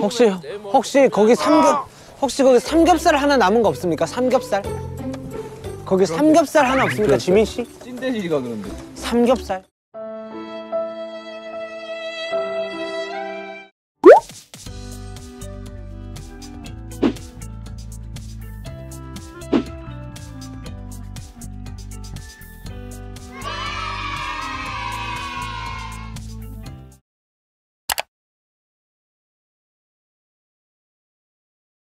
혹시 혹시 거기 삼겹 혹시 거기 삼겹살 하나 남은 거 없습니까? 삼겹살? 거기 삼겹살 하나 없습니까, 그렇죠. 지민 씨? 찐돼지가 그런데. 삼겹살?